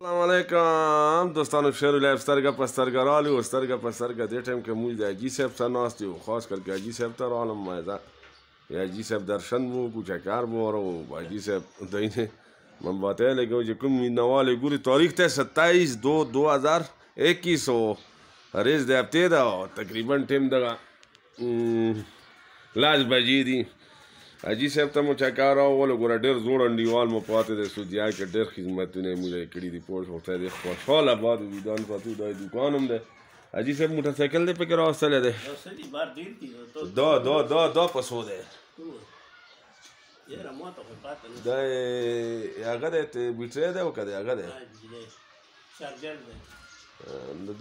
السلام علیکم دوستانو شعر لایف سترګه په سترګه رالو او سترګه په سترګه دې ټایم کې موږ د حاجي صاحب سره ناست یو خاص کر کې حاجي صاحب ته رالم ما دا حاجي صاحب درشن وو کوچا کار وو او حاجي صاحب دوی نه من باته لګو چې کوم مینواله ګوري تاریخ ته 27 2 2021 ریز د هفته دا تقریبا ټیم دغه لاس بجې دي حاجي صاحب ته مو چکار راوغلو ګوره ډېر زوړ انډیوال مو پاتې دی سودیا کې ډېر خدمتونه یې موږ یې کړي دي پوه شو خدای دې خوشحاله باد ویدان ساتي دا دوکان هم دی حاجي صاحب موټر سایکل دې پکې راوستلی دی دا دا دا دا په څو دی دا هغه دی بیټرۍ دی او که دی هغه دی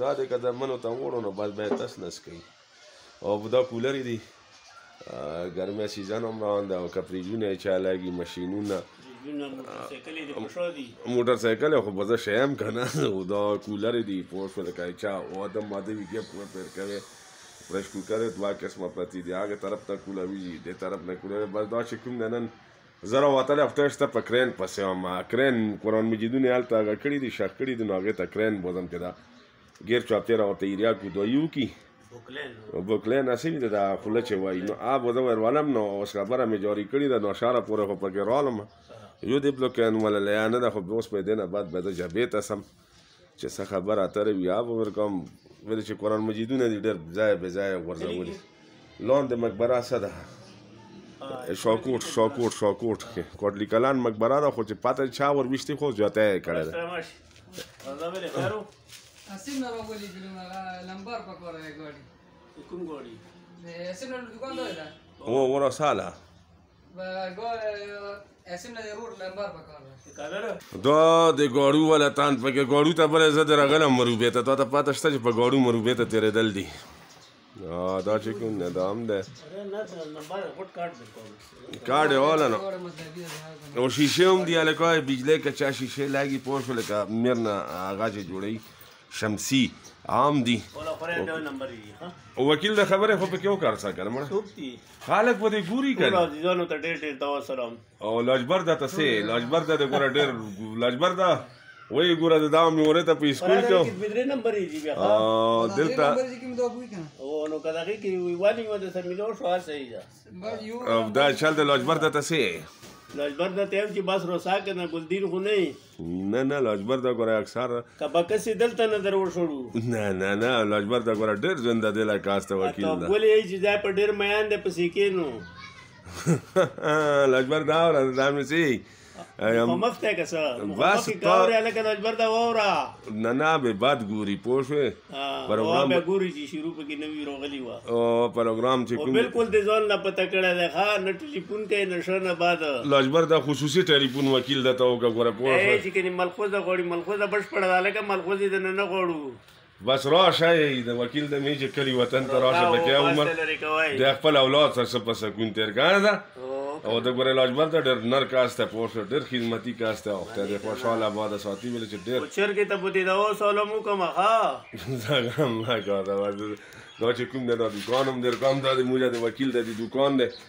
دا دی که زمنو ته وړو نو بس به یې تس نس کوي او دا کولر دی ګرمه سیزن هم روان ده او که فریجونه یې چالاږي ماشینونه موټر سایکل خو به زه شیم که نه دا کولر دی پوه شو لکه چا واده ماده وي ګپ نه پیر کوي پرش کوکر دوه قسمه پرتې دي هغه طرف ته کوله ویږي دې طرف نه کوله بس دا چې کوم نن زه راوتلی هفته شته په کرین پسې وم کرین قرآن مجیدونه هلته هغه کړي دي شخ کړي دي نو هغې ته کرین بوځم که دا غیر چاپتر او ته ایریا کو دویو کی بوکلین اسیم د خپل چې وای نو آب ودا ور ولم نو اوس خبره مې جاری کړی دا نو شاره پوره خو پکې رالم یو دی بلوکین ول لیا نه خو اوس په دینه بعد به د جبې ته سم چې څه خبره اترې بیا به ور کوم ول چې قران مجیدونه دې ډېر ځای به ځای ورځول لاند مقبره سره شاکوټ شاکوټ شاکوټ کې کوټلی کلان مقبره ده خو چې پاته چا ور وشتي خو زیاته کړه دا مې خیرو اسیم نه راولې ګلو نه لمبر په کوره ګاډي کوم ګاډي اسیم نه دکان دا ده او ورا سالا دا د ګاړو ولا تان پکې ګاړو ته بل زه درغلم مروبه ته تا ته پاتشته چې په ګاړو مروبه ته تیرېدل دي ها دا چې کوم نه دام ده کارډ والا نو او شیشه هم دی الکه بجلی که چا شیشه لاګي پوه شو لکه میرنا هغه چې جوړوي شمسی عام دي او وکیل د خبره خو پکې وکړ سا کړم خلک په دې ګوري کړه عزیزانو ته ډېر ډېر دا سلام او لاجبر دا تاسو لاجبر دا ګوره ډېر لاجبر دا وای ګوره دا دا مې ورته په اسکول کې او فدري نمبر یې دی بیا او دلته نمبر یې کوم دا بوي کنه او نو کله کې وی وانی مده سم ملو شو صحیح ده او دا چل د لاجبر دا تاسو لاجبر دا ته چې بس روسا کنه ګلدین خو نه نه نه لاجبر دا ګوره اکثر کبا کسي دلته نه درو شړو نه نه نه لاجبر دا ګوره ډېر ژوند دی لا کاسته وکیل دا ولې چې دا په ډېر میان د پسې کینو لجبر دا اور دا مې سي مخ ته کسا بس ته اور الګ لجبر دا اور نه نه به بد ګوري پوښې پروګرام به ګوري چې شروع پکې نوی روغلی و او پروګرام چې کوم بالکل د ځان نه پته کړه ده ها نه ټلیفون کوي نه شو نه بعد لجبر دا خصوصي ټلیفون وکیل ده ته وګوره پوښې چې کني ملخوزه غوړي ملخوزه بش پړه الګ ملخوزه د نه نه غوړو بس راشه یې د وکیل د مې چې کلی وطن ته راشه د کیا عمر د خپل اولاد سره څه په سکون تیر کړه ده او د ګورې لاجبر ته ډېر نر کاست ته پوه شو ډېر خدمتي کاست ته وخت دی خوشاله آباد ساتي ویل چې ډېر چر کې ته بوتي دا اوس علم وکم ها ځګه ما کا دا دا چې کوم د دکان هم ډېر کم دا د مولا د وکیل د دکان دی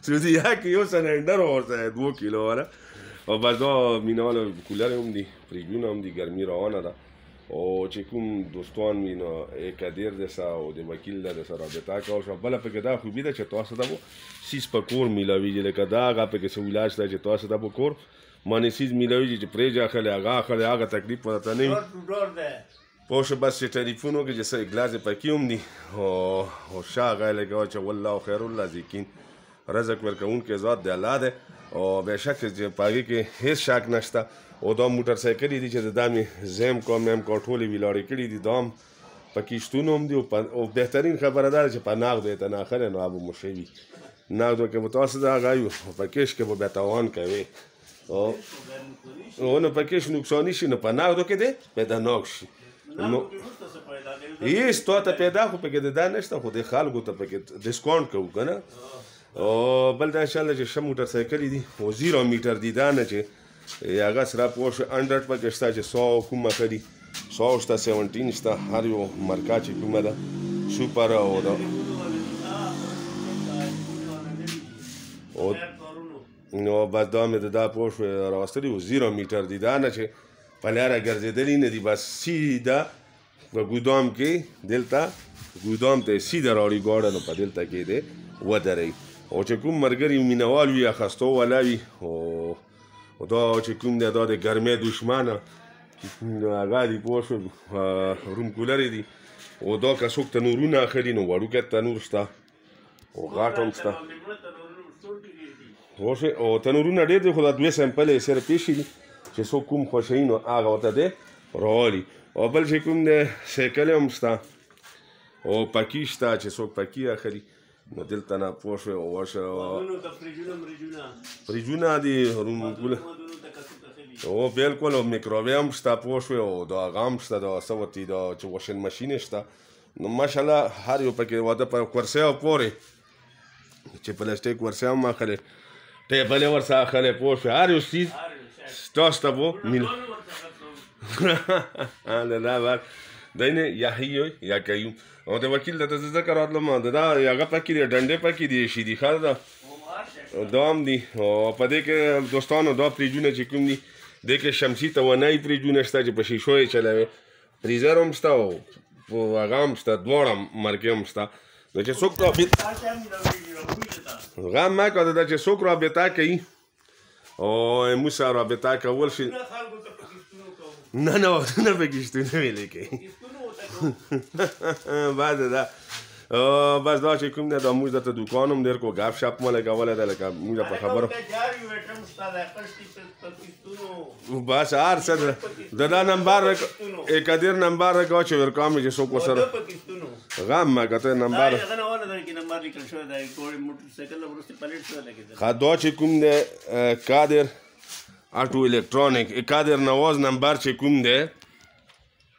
سوزی ها که یو سلندر ورسره دو کیلو وره او بس دا مینال کولر هم دی فریجون هم دی گرمی روانه ده او چې کوم دوستان وي نو کدیر د سره او د وکیل د سره رابطه کوو شو بل په کې دا خوبي ده چې تاسو ته وو سیس په کور ملاویږي لکه دا هغه په کې سویلاش ده چې تاسو ته وو کور مانیسیز ملاویږي چې پرې ځاخله هغه خله هغه تکلیف پته نه وي پوه شو بس چې ټلیفون وکړي چې څه اګلازې پکې هم دي او شا غایله کوه چې والله خیر الرازقین رزق ورکوونکی ذات د الله دی او بېشک چې په هغې کې هېڅ شک نشته او دا موټر سایکلې دي چې دا مې زیم کو میم کو ټولې ویلاړې کړي دي دا هم پکې شتون هم دي او بهترین خبره دا چې په نغدو یې ته نه اخلې نو هغه به مو ښه وي نغدو کې به تاسو دا غایو په کیش کې به بیا تاوان کوي او ونه پکې شي نقصان شي نه پناه دوکې دې پیدا نوک شي نو هیڅ تو ته پیدا خو پکې دا نشته خو د خلکو ته پکې ډیسکاونټ کوو کنه او بل دا انشاءالله چې ښه موټر سایکل دي او زیرو میټر دي دا نه چې هغه سره پوه شو انډرډ پکې شته چې سو کومه کړي سو شته سیونټین شته هر یو مرکه چې کومه ده سوپر او دا او نو بس دا مې د دا پوه شو راوستلي و زیرو میټر دي دا نه چې په لاره ګرځېدلي نه دي بس سیده په ګودام کې دلته ګودام ته سیده راوړي ګاډه نو په دلته کې دی ودروي او چې کوم ملګري مینوال وي اخستو والا وي او دا چې کوم دی دا د ګرمۍ دشمن هغه دي پوه شو روم کولرې دي او دا که څوک تنورونه اخلي نو وړوکی تنور شته او غاټ هم شته وشه او تنورونه ډېر دي خو دا دوه سمپل یې سره پیشي دي چې څوک کوم خوښوي نو هغه ورته دی راولي او بل چې کوم دی سایکل هم شته او پکي شته چې څوک پکي اخلي نو دلته نه پوه شوې او وشه فریجونه دي روم ګله او بالکل میکروویو هم شته پوه شوې او دا غام شته دا څه ورته دا چې واشن ماشین شته نو ماشاءالله هر یو پکې واده په کرسۍ او پورې چې پلاستیک ورسې هم اخلي ټیبل یې ورسه اخلي پوه شو هر یو څیز ستاسو ته به مل الله اکبر دینه یا حی یا قیوم او د وکیل د ذکر راتلم دا هغه پکې دی ډنډې پکې دی شي دی خاله دا دا هم دي او په دې کې دوستانو دا پریجونه چې کوم دي د کې شمسی ته ونای پریجونه شته چې په شیشو یې چلاوي فریزر هم شته او هغه هم شته دواړه مرکې هم شته نو چې څوک رابطه غم مه کوه دا چې څوک رابطه کوي او موږ سره رابطه کول شي نه نه وختونه پکې شتونه ویلې کوي بعد دا بس دا چې کوم دی دا موږ درته دوکان هم ډېر کو ګپ شپ مو لګولی دی لکه موږ په خبرو بس هر څه د دا نمبر قدیر نمبر راکړه چې ورکا مې چې څوک سره غم ما کته نمبر خدا چې کوم دی قادر اټو الکترونیک قادر نواز نمبر چې کوم دی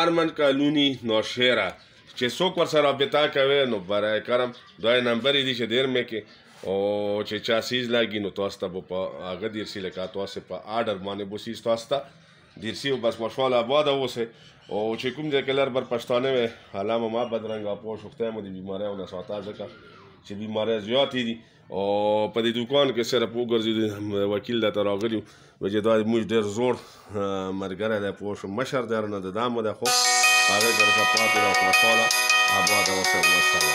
آرمن کالونی نوشهره چې څوک ورسره رابطه کوي نو برای کرم دا نمبر دي چې دیر مې کې او چې چا سیز لاګي نو تاسو ته په هغه دیر سي لکه تاسو په آرډر باندې بو سیز تاسو ته دیر سي او بس خوشاله آباد اوسه او چې کوم ځای کې لر بر پښتانه وي حالا ما بدرنګ اپو شخته مو دي بیماری او نسواتا ځکه چې بیماری زیاتې دي او په دې دکان کې سره په ګرځېدو وکیل دته راغلی و چې دا موږ ډېر زوړ ملګری دی پوه شو مشر دی نه د دا مو دی خو هغه سره پاتې ده خوشحاله آباد اوسه وسلام